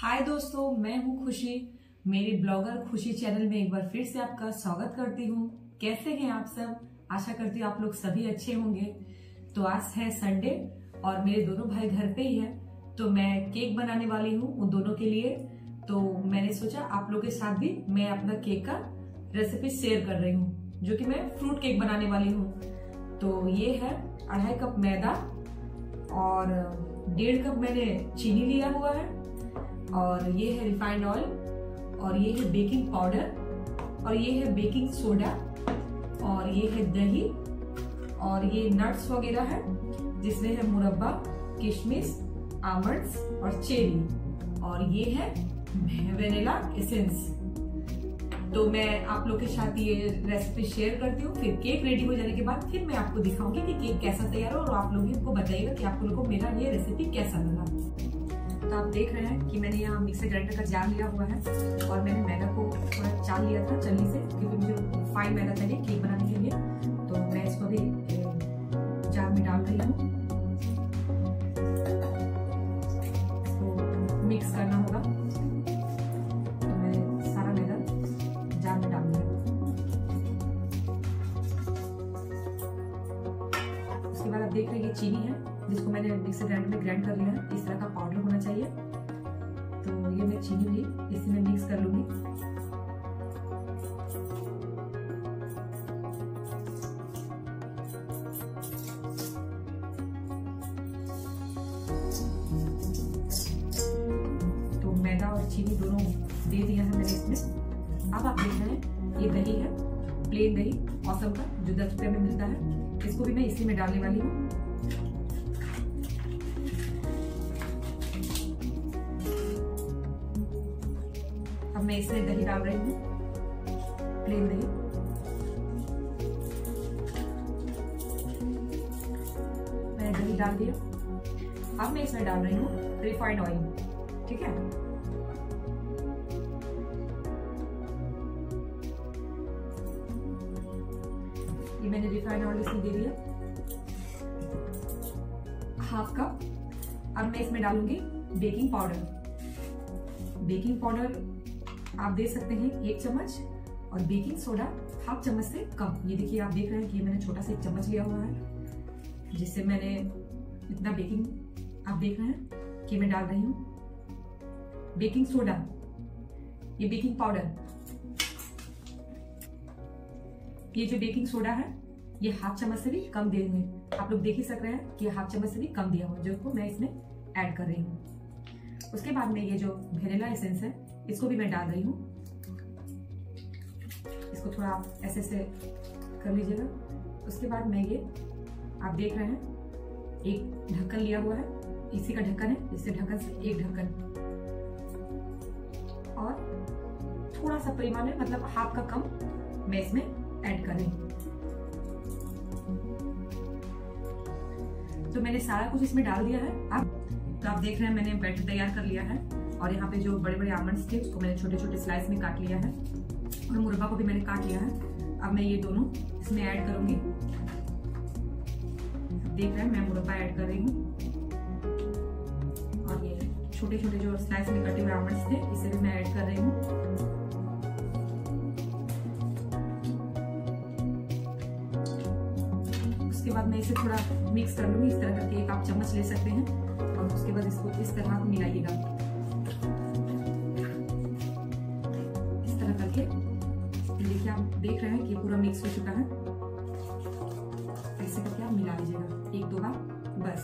हाय दोस्तों, मैं हूँ खुशी। मेरे ब्लॉगर खुशी चैनल में एक बार फिर से आपका स्वागत करती हूँ। कैसे हैं आप सब? आशा करती हूँ आप लोग सभी अच्छे होंगे। तो आज है संडे और मेरे दोनों भाई घर पे ही है। तो मैं केक बनाने वाली हूँ उन दोनों के लिए। तो मैंने सोचा आप लोग के साथ भी मैं अपना केक का रेसिपी शेयर कर रही हूँ, जो कि मैं फ्रूट केक बनाने वाली हूँ। तो ये है अढ़ाई कप मैदा और डेढ़ कप मैंने चीनी लिया हुआ है। और ये है रिफाइंड ऑयल और ये है बेकिंग पाउडर और ये है बेकिंग सोडा और ये है दही, और ये नट्स वगैरह है, जिसमें है मुरब्बा, किशमिश आमंड्स और चेरी। और ये है वेनिला एसेंस तो मैं आप लोग के साथ ये रेसिपी शेयर करती हूँ, फिर केक रेडी हो जाने के बाद फिर मैं आपको दिखाऊँगी कि केक कैसा तैयार हो और आप लोग को बताइएगा कि आप लोगों को मेरा ये रेसिपी कैसा लगा। तो आप देख रहे हैं कि मैंने यहाँ मिक्सर ग्राइंडर का जार लिया हुआ है और मैंने मैदा को थोड़ा चाल लिया था चलनी से, क्योंकि मुझे फाइन मैदा चाहिए केक बनाने के लिए। तो मैं इसको भी जार में डाल रही हूँ। मिक्स करना होगा। तो मैंने सारा मैदा जार में डाल दिया उसके बाद आप देख रहे हैं ये चीनी है। जिसको मैंने मिक्सर ग्राइंडर में ग्राइंड कर लिया है, इस तरह का पाउडर होना चाहिए। तो ये मैं चीनी भी इसी में मिक्स कर लूँगी। तो मैदा और चीनी दोनों दे दिया है मैंने इसमें। अब आप देख रहे हैं, ये दही है प्लेन दही मौसम का, जो दस रुपये में मिलता है। इसको भी मैं इसी में डालने वाली हूँ। मैं इसमें दही डाल रही हूँ। प्लेन दही। मैंने दही डाल दिया। अब मैं इसमें डाल रही हूँ रिफाइंड ऑयल ठीक है? ये मैंने रिफाइंड ऑयल इसमें दे दिया। हाफ़ कप अब मैं इसमें डालूँगी बेकिंग पाउडर बेकिंग पाउडर आप दे सकते हैं एक चम्मच और बेकिंग सोडा हाफ़ चम्मच से कम। ये देखिए, आप देख रहे हैं कि मैंने छोटा सा एक चम्मच लिया हुआ है, जिससे मैंने इतना बेकिंग आप देख रहे हैं कि मैं डाल रही हूँ बेकिंग सोडा ये बेकिंग पाउडर ये जो बेकिंग सोडा है, ये हाफ़ चम्मच से भी कम दे हुए आप लोग देख ही सक रहे हैं कि हाफ़ चम्मच से भी कम दिया हुआ जो मैं इसमें ऐड कर रही हूँ। उसके बाद में ये जो वेनिला एसेंस है इसको भी मैं डाल रही हूँ। इसको थोड़ा आप ऐसे ऐसे कर लीजिएगा। उसके बाद मैं ये, आप देख रहे हैं, एक ढक्कन लिया हुआ है। इसी का ढक्कन है इससे ढक्कन से एक ढक्कन। और थोड़ा सा परिमाण में मतलब हाफ़ का कम मैं इसमें ऐड कर रही हूँ। तो मैंने सारा कुछ इसमें डाल दिया है। अब तो आप देख रहे हैं, मैंने बैटर तैयार कर लिया है। और यहाँ पे जो बड़े बड़े आमंड्स थे, उसको मैंने छोटे छोटे स्लाइस में काट लिया है और मुरब्बा को भी मैंने काट लिया है। अब मैं ये दोनों इसमें ऐड करूँगी। देख रहे हैं, मैं मुरब्बा ऐड कर रही हूँ। और ये छोटे छोटे जो स्लाइस में कटे हुए आमंड्स थे, इसे भी मैं ऐड कर रही हूँ। उसके बाद मैं इसे थोड़ा मिक्स कर लूँगी, इस तरह करके एक आप चम्मच ले सकते हैं। और उसके बाद इसको इस तरह मिलाइएगा। मिला लीजिएगा एक दो बार, बस।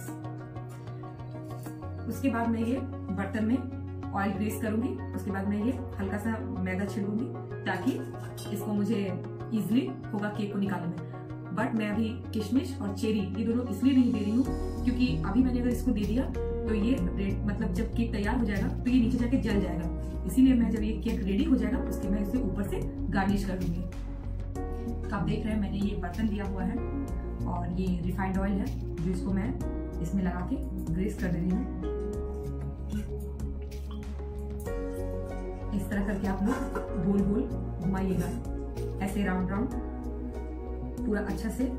उसके बाद मैं ये बर्तन में ऑयल ग्रीस करूँगी। उसके बाद मैं ये हल्का सा मैदा छिड़ूँगी ताकि इसको मुझे इजिली होगा केक को निकालने में। बट मैं अभी किशमिश और चेरी ये दोनों इसलिए नहीं दे रही हूँ क्योंकि अभी मैंने अगर इसको दे दिया तो ये मतलब जब केक तैयार हो जाएगा तो ये नीचे जाके जल जाएगा। इसीलिए मैं जब ये केक रेडी हो जाएगा, उसके मैं इसे ऊपर से गार्निश कर दूँगी। तो आप देख रहे हैं, मैंने ये बर्तन लिया हुआ है। और ये रिफाइंड ऑयल है, जो इसको मैं इसमें लगा के ग्रेस कर दे रही हूँ। इस तरह करके आप लोग गोल गोल घुमाइएगा। ऐसे राउंड राउंड पूरा अच्छा से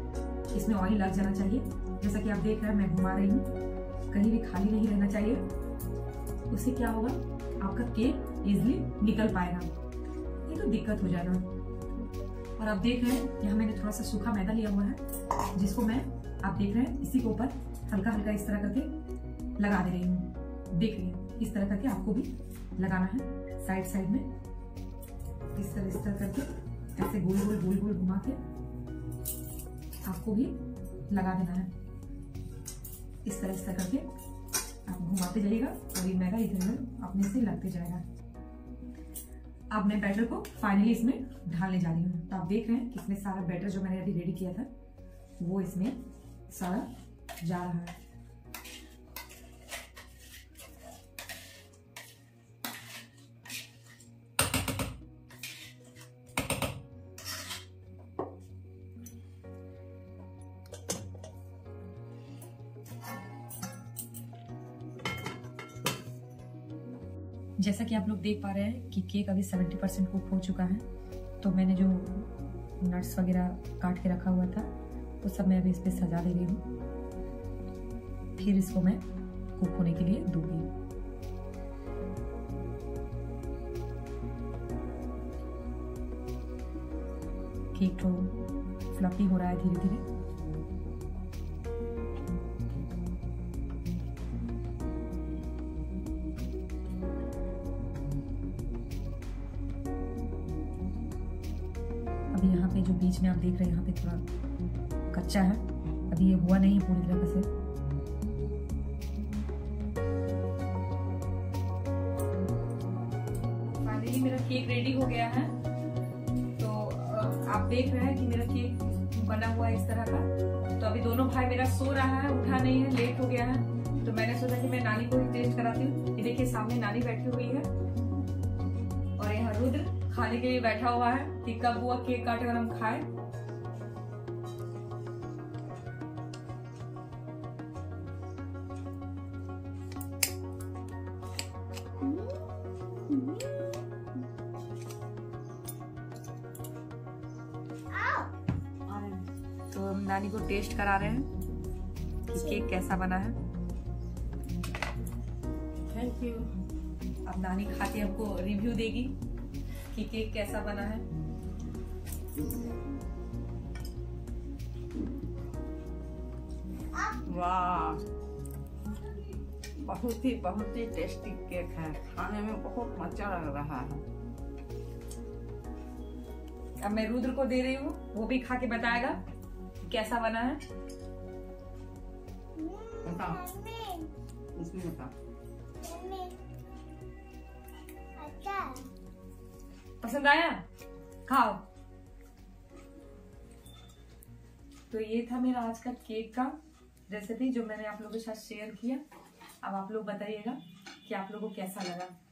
इसमें ऑयल लग जाना चाहिए। जैसा कि आप देख रहे हैं, मैं घुमा रही हूँ। कहीं भी खाली नहीं रहना चाहिए। उससे क्या होगा? आपका केक इजिली निकल पाएगा। नहीं तो दिक्कत हो जाएगा। और आप देख रहे हैं यहाँ मैंने थोड़ा सा सूखा मैदा लिया हुआ है, जिसको मैं, आप देख रहे हैं, इसी के ऊपर हल्का हल्का इस तरह करके लगा दे रही हूँ। देख रही इस तरह करके आपको भी लगाना है। साइड साइड में इस तरह इस तरह करके, ऐसे गोल गोल गोल गोल घुमा के आपको भी लगा देना है। इस तरह इस तरह करके आप घुमाते जाइएगा, और ये मैदा इधर अपने से लगते जाएगा। अब मैं बैटर को फाइनली इसमें ढालने जा रही हूँ। तो आप देख रहे हैं कि इसमें सारा बैटर जो मैंने अभी रेडी किया था, वो इसमें सारा जा रहा है। जैसा कि आप लोग देख पा रहे हैं कि केक अभी 70 परसेंट कुक हो चुका है तो मैंने जो नट्स वगैरह काट के रखा हुआ था, वो सब मैं अभी इस पर सजा दे रही हूँ। फिर इसको मैं कुक होने के लिए दूँगी। केक तो फ्लफी हो रहा है धीरे धीरे अभी यहाँ पे जो बीच में आप देख रहे हैं, यहाँ पे थोड़ा कच्चा है। अभी ये हुआ नहीं, पूरी तरह से। मेरा केक रेडी हो गया है। तो आप देख रहे हैं कि मेरा केक बना हुआ है इस तरह का। तो अभी दोनों भाई मेरा सो रहा है, उठा नहीं है लेट हो गया है। तो मैंने सोचा कि मैं नानी को ही टेस्ट कराती हूँ। ये देखिए, सामने नानी बैठी हुई है। खाने के लिए बैठा हुआ है कि कब हुआ केक काटे और हम खाए। तो हम नानी को टेस्ट करा रहे हैं कि केक कैसा बना है। थैंक यू अब नानी खा के हमको रिव्यू देगी। कि केक कैसा बना है? वाह। बहुत ही बहुत ही टेस्टी केक है। खाने में बहुत मज़ा लग रहा है। अब मैं रुद्र को दे रही हूँ। वो भी खा के बताएगा कैसा बना है। बता। उसमें बता। पसंद आया? खाओ। तो ये था मेरा आज का केक का रेसिपी जो मैंने आप लोगों के साथ शेयर किया। अब आप लोग बताइएगा कि आप लोगों को कैसा लगा।